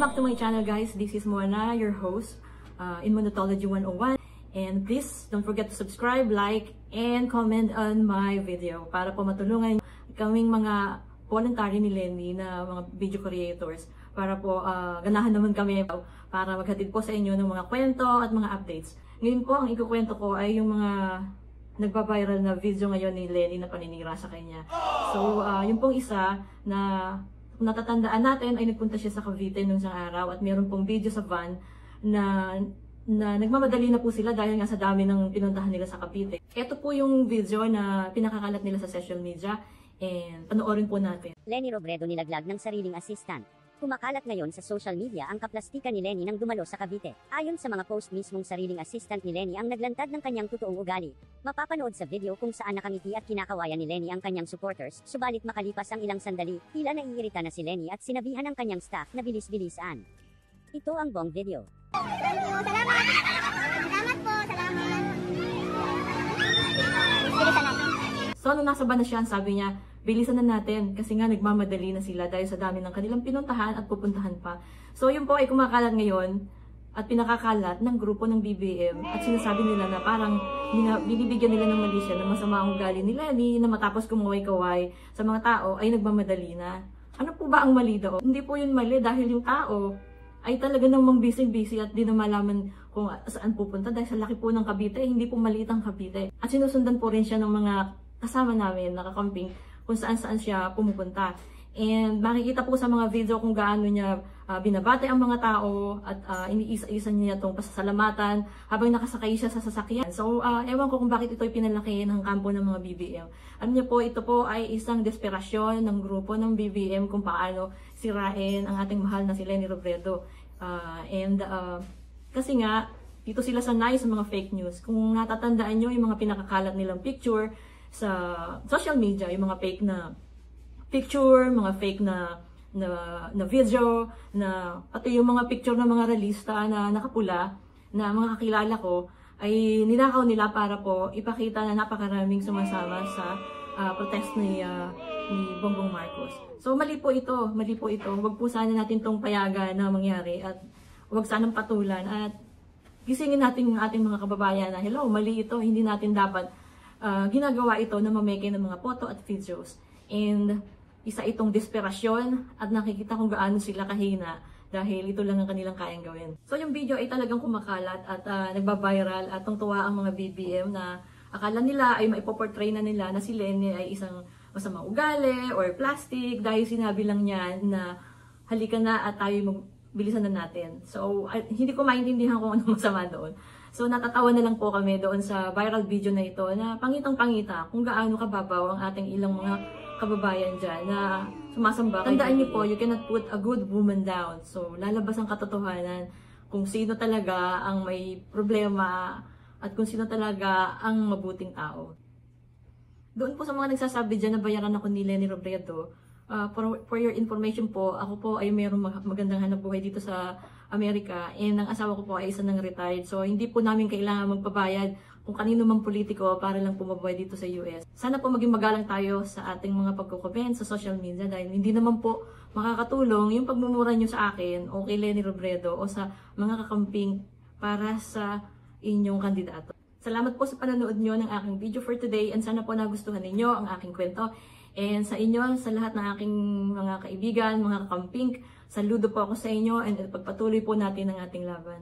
back to my channel guys. This is Moana, your host uh, in Monotology 101. And please don't forget to subscribe, like, and comment on my video para po matulungan kaming mga voluntary ni Lenny na mga video creators para po uh, ganahan naman kami para maghatid po sa inyo ng mga kwento at mga updates. Ngayon po, ang ikukwento ko ay yung mga nagpa-viral na video ngayon ni Lenny na paninira sa kanya. So, uh, yung pong isa na natatandaan natin ay nagpunta siya sa Cavite nung isang araw at meron pong video sa van na na nagmamadali na po sila dahil nga sa dami ng pinuntahan nila sa Cavite. Ito po yung video na pinakakalat nila sa social media and panoorin po natin. Lenny Robredo nilaglag ng sariling assistant. Kumakalat ngayon sa social media ang kaplastikan ni Lenny nang dumalo sa Cavite. Ayon sa mga post mismong sariling assistant ni Lenny ang naglantad ng kanyang totoong ugali. Mapapanood sa video kung saan nakangiti at kinakawayan ni Lenny ang kanyang supporters, subalit makalipas ang ilang sandali, tila naiirita na si Lenny at sinabihan ng kanyang staff na bilis-bilisan. Ito ang buong video. Salamat. Salamat po. Salamat. So, nung nasa van na siya, sabi niya, bilisan na natin kasi nga nagmamadali na sila dahil sa dami ng kanilang pinuntahan at pupuntahan pa. So, yun po ay kumakalat ngayon at pinakakalat ng grupo ng BBM at sinasabi nila na parang binibigyan nila ng mali siya na masama ang ugali ni Lenny na matapos kumaway-kaway sa mga tao ay nagmamadali na. Ano po ba ang mali daw? Hindi po yun mali dahil yung tao ay talaga namang busy-busy at di na malaman kung saan pupunta dahil sa laki po ng Cavite, hindi po maliit ang Cavite. At sinusundan po rin siya ng mga kasama namin, nakakamping, kung saan-saan siya pumupunta. And makikita po sa mga video kung gaano niya uh, binabate ang mga tao at uh, iniisa-isa niya itong pasasalamatan habang nakasakay siya sa sasakyan. So, uh, ewan ko kung bakit ito pinalaki ng kampo ng mga BBM. Alam niyo po, ito po ay isang desperasyon ng grupo ng BBM kung paano sirain ang ating mahal na si Lenny Robredo. Uh, and uh, kasi nga, dito sila sanay sa mga fake news. Kung natatandaan nyo yung mga pinakakalat nilang picture sa social media, yung mga fake na picture, mga fake na na, na video, na pati yung mga picture ng mga realista na nakapula, na mga kakilala ko, ay ninakaw nila para po ipakita na napakaraming sumasama sa uh, protest ni, uh, ni Bongbong Marcos. So mali po ito, mali po ito. Huwag po sana natin tong payagan na mangyari at huwag sanang patulan at gisingin natin yung ating mga kababayan na hello, mali ito, hindi natin dapat uh, ginagawa ito na mameke ng mga photo at videos. And isa itong desperasyon at nakikita kung gaano sila kahina dahil ito lang ang kanilang kayang gawin. So yung video ay talagang kumakalat at uh, nagba-viral at tungtuwa ang mga BBM na akala nila ay maipoportray na nila na si Lenny ay isang masamang ugali or plastic dahil sinabi lang niya na halika na at tayo magbilisan na natin. So uh, hindi ko maintindihan kung ano masama doon. So natatawa na lang po kami doon sa viral video na ito na pangitang-pangita kung gaano kababaw ang ating ilang mga kababayan dyan na sumasamba. Tandaan niyo po, you cannot put a good woman down. So, lalabas ang katotohanan kung sino talaga ang may problema at kung sino talaga ang mabuting tao. Doon po sa mga nagsasabi dyan na bayaran ako ni Lenny Robredo, uh, for, for your information po, ako po ay mayroong magandang hanap buhay dito sa Amerika and ang asawa ko po ay isa ng retired. So, hindi po namin kailangan magpabayad kung kanino mang politiko para lang pumabuhay dito sa US. Sana po maging magalang tayo sa ating mga pagkukomment sa social media dahil hindi naman po makakatulong yung pagmumura nyo sa akin o kay Lenny Robredo o sa mga kakamping para sa inyong kandidato. Salamat po sa panonood nyo ng aking video for today and sana po nagustuhan ninyo ang aking kwento. And sa inyo, sa lahat ng aking mga kaibigan, mga kakamping, saludo po ako sa inyo and pagpatuloy po natin ang ating laban.